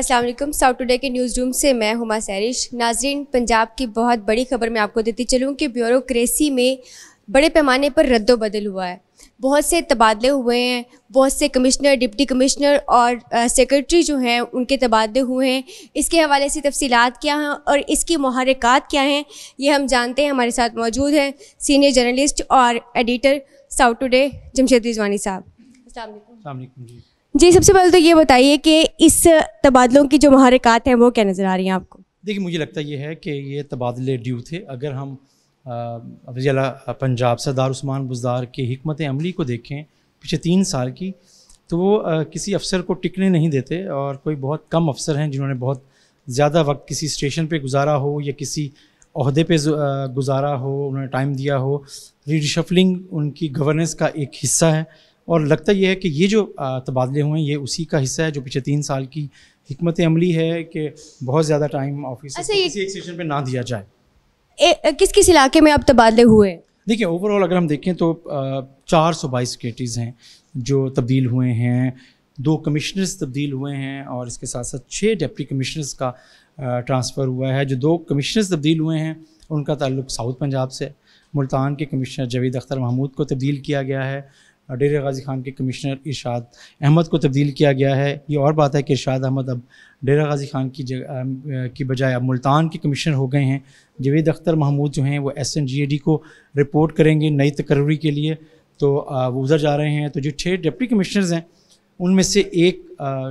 अस्सलाम वालेकुम। South Today के न्यूज़ रूम से मैं हुमा सैरिश। नाजरीन पंजाब की बहुत बड़ी खबर मैं आपको देती चलूँ कि ब्यूरोक्रेसी में बड़े पैमाने पर रद्दबदल हुआ है। बहुत से तबादले हुए हैं बहुत से कमिश्नर डिप्टी कमिश्नर और सेक्रेटरी जो हैं उनके तबादले हुए हैं। इसके हवाले से तफसीलात क्या हैं और इसकी महरक़ात क्या हैं ये हम जानते हैं हमारे साथ मौजूद हैं सीनियर जर्नलिस्ट और editor South Today Jamshed Rizwani साहब। अस्सलाम जी सबसे पहले तो ये बताइए कि इस तबादलों की जो महरक़ात हैं वो क्या नज़र आ रही हैं आपको? देखिए मुझे लगता ये है कि ये तबादले ड्यू थे। अगर हम वज़ी पंजाब सरदार उस्मान बुजदार की हमत अमली को देखें पिछले तीन साल की तो वो आ, किसी अफसर को टिकने नहीं देते और कोई बहुत कम अफसर हैं जिन्होंने बहुत ज़्यादा वक्त किसी स्टेशन पे गुजारा हो या किसी अहदे पे गुजारा हो उन्होंने टाइम दिया हो। रीशफलिंग उनकी गवर्नेंस का एक हिस्सा है। और लगता यह है कि ये जो तबादले हुए हैं ये उसी का हिस्सा है जो पिछले तीन साल की हमत अमली है कि बहुत ज़्यादा टाइम ऑफ़िस किसी एक स्टेशन पर ना दिया जाए। ए, किस किस इलाके में अब तबादले हुए देखिए ओवरऑल अगर हम देखें तो चार सौ बाईस सेक्रेटरीज़ हैं जो तब्दील हुए हैं। दो कमिश्नर्स तब्दील हुए हैं और इसके साथ साथ छः डिप्टी कमिश्नर्स का ट्रांसफ़र हुआ है। जो दो कमिश्नर्स तब्दील हुए हैं उनका ताल्लुक साउथ पंजाब से मुल्तान के कमिश्नर जवेद अख्तर महमूद को तब्दील किया गया है। डेर गाज़ी खान के कमिश्नर इरशाद अहमद को तब्दील किया गया है। ये और बात है कि इरशाद अहमद अब डेरा गाज़ी खान की जगह की बजाय अब मुल्तान के कमिश्नर हो गए हैं। जवेद अख्तर महमूद जो हैं, वो S N G A D को रिपोर्ट करेंगे नई तकर्री के लिए। तो वो उधर जा रहे हैं। तो जो छः डिप्टी कमिश्नर्स हैं, उनमें से एक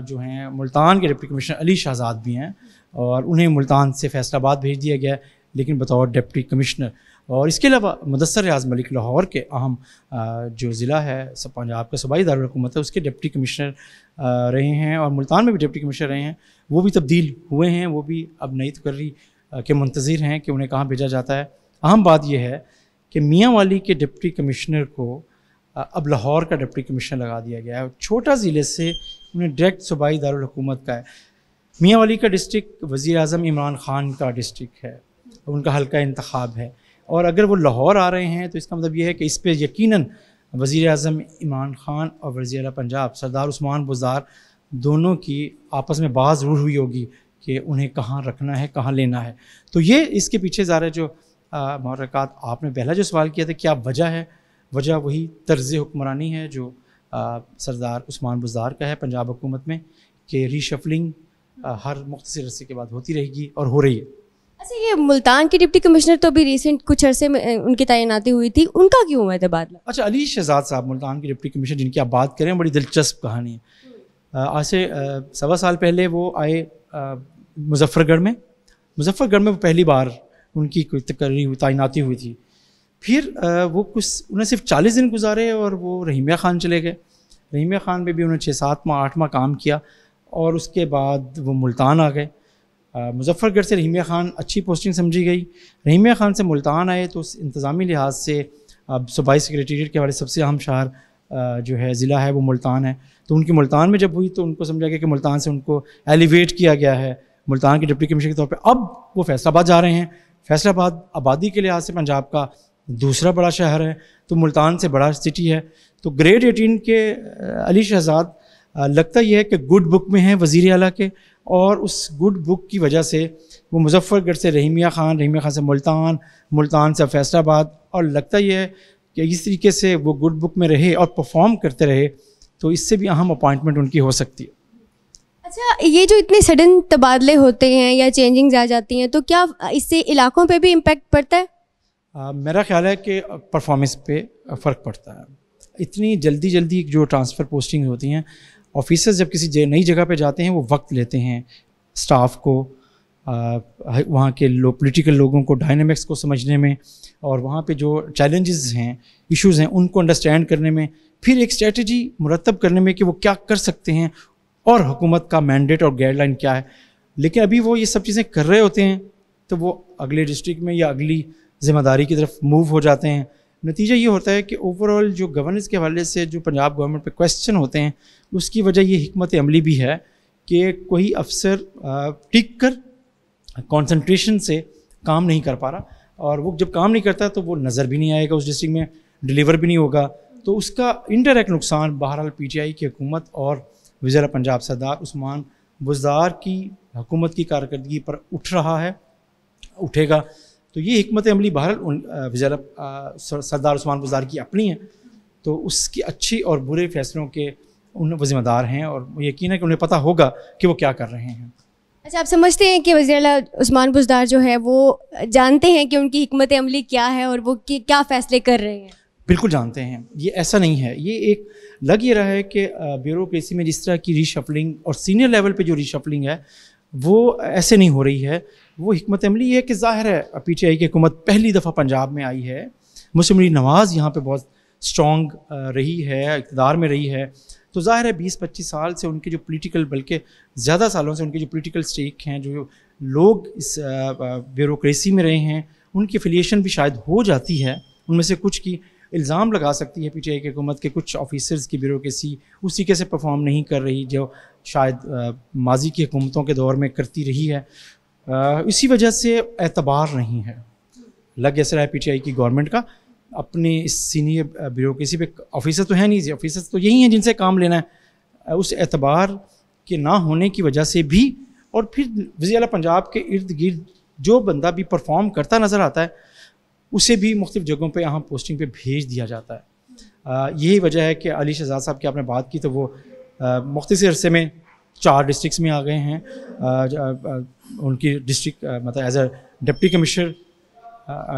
जो हैं, मुल्तान के डिप्टी कमिश्नर अली शहजाद भी हैं और उन्हें मुल्तान से फैसलाबाद भेज दिया गया लेकिन बतौर डिप्टी कमिश्नर और इसके अलावा मुदसर रियाज मलिक लाहौर के अहम जो ज़िला है, सब पंजाब का सूबाई दारकूमत है, उसके डिप्टी कमिश्नर रहे हैं और मुल्तान में भी डिप्टी कमिश्नर रहे हैं। वो भी तब्दील हुए हैं, वो भी अब नई तकर्री के मंतज़र हैं कि उन्हें कहाँ भेजा जाता है। अहम बात यह है कि मियाँ वाली के डिप्टी कमिश्नर को अब लाहौर का डिप्टी कमिश्नर लगा दिया गया है। छोटा ज़िले से उन्हें डायरेक्ट सूबाई दारकूमत का है। मियाँ वाली का डिस्ट्रिक्ट वज़ी अजम इमरान ख़ान का डिस्ट्रिक्ट है, उनका हल्का इंतखब है। और अगर वो लाहौर आ रहे हैं तो इसका मतलब ये है कि इस पर यकीन वज़ी अजम इमरान ख़ान और वज़ी अला पंजाब, सरदार उस्मान बुजार दोनों की आपस में बात ज़रूर हुई होगी कि उन्हें कहाँ रखना है, कहाँ लेना है। तो ये इसके पीछे ज़ारा जो महरक़ात आपने पहला जो सवाल किया था, क्या वजह है? वजह वही तर्ज हुक्मरानी है जो सरदार उस्मान बुजार का है पंजाब हुकूमत में कि रीशफलिंग हर मुख्तर रस्सी के बाद होती रहेगी और हो रही है। अच्छा ये मुल्तान के डिप्टी कमिश्नर तो अभी रिसेंट कुछ अरसे में उनकी तैनाती हुई थी, उनका क्यों हुआ तबादला अच्छा अली शहजाद साहब, मुल्तान के डिप्टी कमिश्नर, जिनकी आप बात करें, बड़ी दिलचस्प कहानी है। आज से सवा साल पहले वो आए मुजफ्फरगढ़ में। मुजफ्फरगढ़ में वो पहली बार उनकी कोई तकर्री हुई, तैनाती हुई थी। फिर वो कुछ, उन्हें सिर्फ़ चालीस दिन गुजारे और वो रहीमिया ख़ान चले गए। रहीमिया ख़ान में भी उन्होंने छः सात माह, आठ माह काम किया और उसके बाद वो मुल्तान आ गए। मुजफ्फ़रगढ़ से रहीमिया ख़ान, अच्छी पोस्टिंग समझी गई। रहीमिया ख़ान से मुल्तान आए तो उस इंतज़ामी लिहाज से अब सूबाई सेक्रेटेरिएट के हमारे सबसे अहम शहर जो है, ज़िला है, वो मुल्तान है। तो उनकी मुल्तान में जब हुई तो उनको समझा गया कि मुल्तान से उनको एलिवेट किया गया है। मुल्तान के डिप्टी कमिश्नर के तौर पर अब वो फैसलाबाद जा रहे हैं। फैसलाबाद आबादी के लिहाज से पंजाब का दूसरा बड़ा शहर है तो मुल्तान से बड़ा सिटी है। तो ग्रेड एटीन के अली शहजाद लगता यह है कि गुड बुक में है वज़ी अला के। और उस गुड बुक की वजह से वो मुजफ्फ़रगढ़ से रहीमिया ख़ान रहीमिया ख़ान से मुल्तान मुल्तान से फैसलाबाद और लगता ही है कि इस तरीके से वो गुड बुक में रहे और परफॉर्म करते रहे तो इससे भी अहम अपॉइंटमेंट उनकी हो सकती है। अच्छा ये जो इतने सडन तबादले होते हैं या चेंजिंग आ जाती हैं तो क्या इससे इलाकों पे भी इम्पेक्ट पड़ता है? आ, मेरा ख्याल है कि परफॉर्मेंस पे फ़र्क पड़ता है। इतनी जल्दी जल्दी जो ट्रांसफ़र पोस्टिंग होती हैं ऑफिसर्स जब किसी नई जगह पे जाते हैं, वो वक्त लेते हैं स्टाफ को वहाँ के लो पोलिटिकल लोगों को डायनेमिक्स को समझने में और वहाँ पे जो चैलेंजेस हैं इश्यूज़ हैं, उनको अंडरस्टैंड करने में, फिर एक स्ट्रेटजी मुरतब करने में कि वो क्या कर सकते हैं और हुकूमत का मैंडेट और गाइडलाइन क्या है। लेकिन अभी वो ये सब चीज़ें कर रहे होते हैं तो वो अगले डिस्ट्रिक्ट में या अगली ज़िम्मेदारी की तरफ़ मूव हो जाते हैं। नतीजा ये होता है कि ओवरऑल जो गवर्नेंस के हवाले से जो पंजाब गवर्नमेंट पे क्वेश्चन होते हैं, उसकी वजह ये हमत अमली भी है कि कोई अफसर टिक कर कॉन्सनट्रेशन से काम नहीं कर पा रहा और वो जब काम नहीं करता तो वो नज़र भी नहीं आएगा उस डिस्ट्रिक्ट में डिलीवर भी नहीं होगा। तो उसका इनडायरेक्ट नुकसान बहरहाल पी टी आई की हुकूमत और वज़र पंजाब सरदार उस्मान बुजदार की हुकूमत की कारकर्दगी पर उठ रहा है, उठेगा। तो ये हमत अमली बहरल वज़र सरदार उस्मान बुजदार की अपनी है। तो उसकी अच्छी और बुरे फैसलों के उन ज़िम्मेदार हैं और यकीन है कि उन्हें पता होगा कि वो क्या कर रहे हैं। अच्छा आप समझते हैं कि वजी उस्मान बुजदार जो है वो जानते हैं कि उनकी हमत अमली क्या है और वो क्या फ़ैसले कर रहे हैं? बिल्कुल जानते हैं। ये ऐसा नहीं है। ये एक लग ये रहा है कि ब्यूरोक्रेसी में जिस तरह की रीशफलिंग और सीनियर लेवल पे जो रीशफलिंग है वो ऐसे नहीं हो रही है। वो हमत अमली है कि ज़ाहिर है पी टी आई की हुकूमत पहली दफ़ा पंजाब में आई है। मुस्लिम लीग नवाज़ यहाँ पर बहुत स्ट्रॉन्ग रही है, इकतदार में रही है। तो ज़ाहिर है बीस पच्चीस साल से उनके जो पोलिटिकल बल्कि ज़्यादा सालों से उनके जो पोलिटिकल स्टेक हैं, जो लोग इस ब्यूरोसी में रहे हैं, उनकी एफिलिएशन भी शायद हो जाती है। उनमें से कुछ की इल्ज़ाम लगा सकती है पी टी आई की हुकूमत के कुछ ऑफिसर्स की ब्यूरोसी उस तरीके से परफॉर्म नहीं कर रही, जो शायद माजी की हुकूमतों के दौर में करती रही है। इसी वजह से एतबार नहीं है। लग ऐसा रहा है पी टी आई की गवर्नमेंट का। अपने इस सीनियर ब्यूरोक्रेसी पे ऑफिसर तो है नहीं ऑफिसर तो यही हैं जिनसे काम लेना है। उस एतबार के ना होने की वजह से भी और फिर वजी पंजाब के इर्द गिर्द जो बंदा भी परफॉर्म करता नज़र आता है, उसे भी मुख्तु जगहों पर यहाँ पोस्टिंग पर भेज दिया जाता है। यही वजह है कि अली शहजाद साहब की आपने बात की तो वो मुख्त अरसे में चार डिस्ट्रिक्स में आ गए हैं। उनकी डिस्ट्रिक्ट मतलब as a deputy commissioner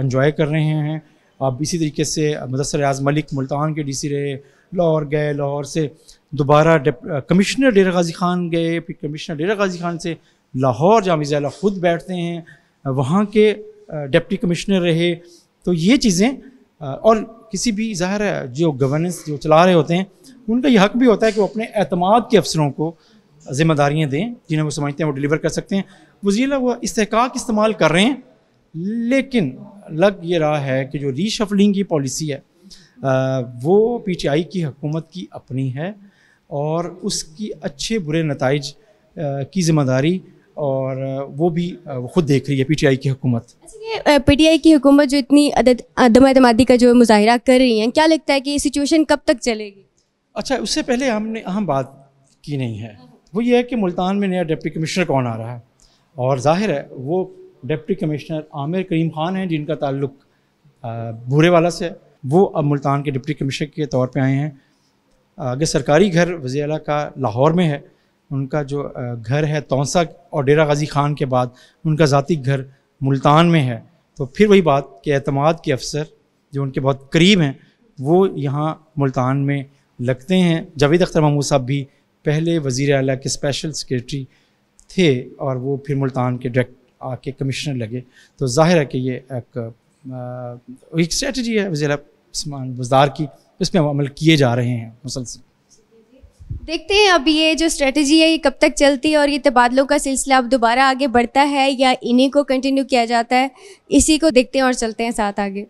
enjoy कर रहे हैं। अब इसी तरीके से मुदसर रियाज मलिक मुल्तान के डीसी रहे, लाहौर गए, लाहौर से दोबारा कमिश्नर डेरा गाजी खान गए, फिर कमिश्नर डेरा गाजी खान से लाहौर जामी ज़िला ख़ुद बैठते हैं वहाँ के डिप्टी कमिश्नर रहे। तो ये चीज़ें और किसी भी ज़ाहिर जो गवर्नेंस जो चला रहे होते हैं, उनका ये हक भी होता है कि वो अपने अतमाद के अफसरों को ज़िम्मेदारियाँ दें जिन्हें वो समझते हैं वो डिलीवर कर सकते हैं। वजीला वो इस्तेकाक इस्तेमाल कर रहे हैं लेकिन लग ये रहा है कि जो रीशफलिंग की पॉलिसी है वो पी टी आई की हुकूमत की अपनी है और उसकी अच्छे बुरे नतज की ज़िम्मेदारी और वो भी ख़ुद देख रही है पी टी आई की हुकूमत। अच्छा, पी टी आई की हुकूमत जो इतनी अदम अतमादी का जो मुजाहरा कर रही हैं क्या लगता है कि ये सिचुएशन कब तक चलेगी? अच्छा उससे पहले हमने अहम बात की नहीं है। वो ये है कि मुल्तान में नया डिप्टी कमिश्नर कौन आ रहा है? और ज़ाहिर है, वो डिप्टी कमिश्नर आमिर करीम ख़ान हैं, जिनका ताल्लुक भूरे वाला से वो अब मुल्तान के डिप्टी कमिश्नर के तौर पे आए हैं। अगर सरकारी घर वजी का लाहौर में है। उनका जो घर है तोसा और डेरा गाजी ख़ान के बाद उनका ज़ाती घर मुल्तान में है। तो फिर वही बात कि अतमाद के अफसर जो उनके बहुत करीब हैं, वो यहाँ मुल्तान में लगते हैं। जावेद अख्तर महमूद साहब भी पहले वज़ी अला के स्पेशल सेक्रेटरी थे और वो फिर मुल्तान के डायरेक्ट आके कमिश्नर लगे। तो ज़ाहिर है कि ये एक एक स्ट्रेटजी है वज़ी बुजदार की इसमें अमल किए जा रहे हैं मुसलसल। देखते हैं अब ये जो स्ट्रेटजी है, ये कब तक चलती है और ये तबादलों का सिलसिला अब दोबारा आगे बढ़ता है या इन्हीं को कंटिन्यू किया जाता है? इसी को देखते हैं और चलते हैं साथ आगे।